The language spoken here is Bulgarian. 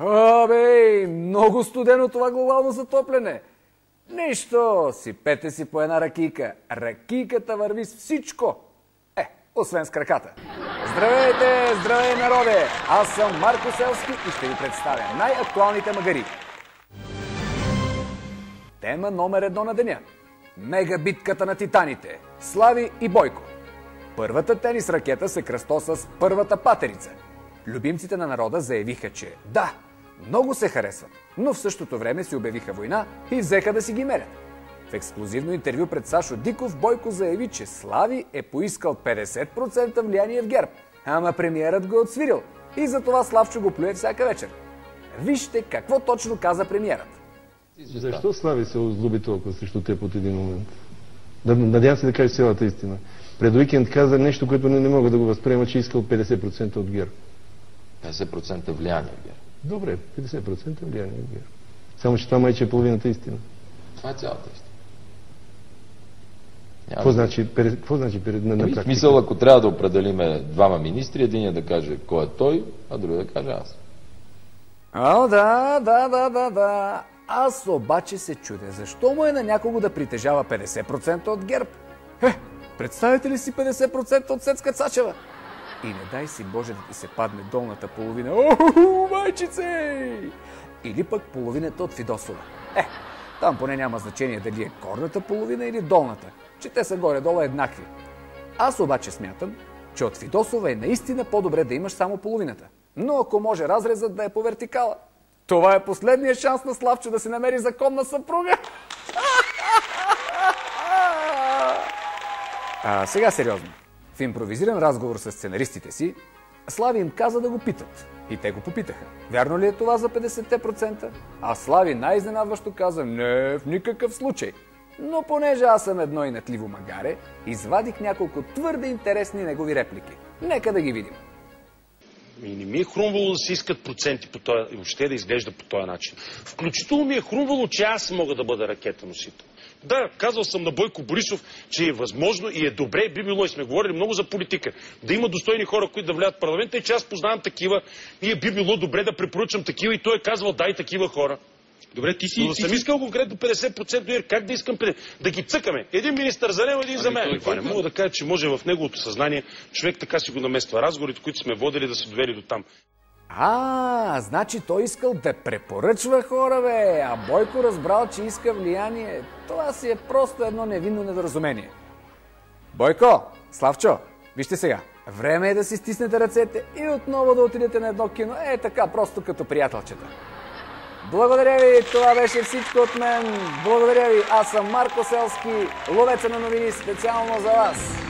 Абе, много студено това глобално затопляне. Нищо, сипете си по една ракийка. Ракийката върви с всичко. Е, освен с краката. Здравейте, здравей народе! Аз съм Марко Селски и ще ви представя най-актуалните магари. Тема номер едно на деня. Мега битката на титаните. Слави и Бойко. Първата тенис ракета се кръсто с първата патерица. Любимците на народа заявиха, че да, много се харесват, но в същото време си обявиха война и взеха да си ги мерят. В ексклюзивно интервю пред Сашо Диков Бойко заяви, че Слави е поискал 50% влияние в ГЕРБ, ама премиерът го е отсвирил и затова Славчо го плюе всяка вечер. Вижте какво точно каза премиерът. Защо Слави се озлоби толкова срещу теб от един момент? Надявам се да кажеш цялата истина. Пред уикенд каза нещо, което не, не мога да го възприема, че искал 50% от ГЕРБ. 50% влияние в ГЕРБ. Добре, 50% влияние в ГЕРБ. Само, че това майче е половината истина. Това е цялата истина. Какво значи, какво значи перед на, на Ами, в практика? смисъл, ако трябва да определиме двама министри, един да каже кой е той, а другия да каже аз. О, да, да, да, да, да. Аз обаче се чудя, защо му е на някого да притежава 50% от ГЕРБ? Е, представете ли си 50% от Сецка Цачева? И не дай си Боже да ти се падне долната половина. О, майчице! Или пък половината от Фидосова. Е, там поне няма значение дали е горната половина или долната, че те са горе-долу еднакви. Аз обаче смятам, че от Фидосова е наистина по-добре да имаш само половината. Но ако може разрезът да е по вертикала. Това е последният шанс на Славчо да си намери законна съпруга. А сега сериозно. В импровизиран разговор с сценаристите си, Слави им каза да го питат. И те го попитаха. Вярно ли е това за 50%? А Слави най-изненадващо каза, не, в никакъв случай. Но понеже аз съм едно инатливо магаре, извадих няколко твърде интересни негови реплики. Нека да ги видим. И не ми е хрумвало да се искат проценти по този, и въобще да изглежда по този начин. Включително ми е хрумвало, че аз мога да бъда ракетоносител. Да, казал съм на Бойко Борисов, че е възможно и е добре, би било и сме говорили много за политика. Да има достойни хора, които да влядат в парламента и че аз познавам такива и е би било добре да препоръчам такива и той е казвал дай такива хора. Добре, ти си... Но ти съм си- искал конкретно 50% и как да искам 50%? Да ги цъкаме. Един министър за него, един за мен. Това не какво мога да кажа, че може в неговото съзнание човек така си го намества. Разговорите, които сме водили да се довели до там. А, значи той искал да препоръчва хора, бе, а Бойко разбрал, че иска влияние. Това си е просто едно невинно недоразумение. Бойко, Славчо, вижте сега. Време е да си стиснете ръцете и отново да отидете на едно кино. Е, така, просто като приятелчета. Благодаря ви, това беше всичко от мен. Благодаря ви, аз съм Марко Селски, ловеца на новини специално за вас.